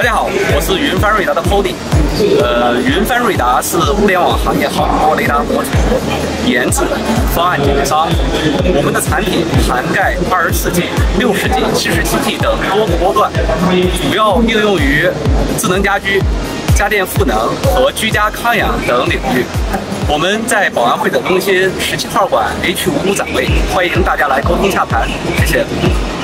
大家好我是云帆瑞达的 holdy 呃云帆瑞达是物联网行业航空雷达模组研制方案经销商我们的产品涵盖二十四 g 六十 g 七十七 g 等多个波段主要应用于智能家居家电赋能和居家康养等领域。我们在保安会展中心十七号馆 h 五五展位欢迎大家来沟通洽谈谢谢。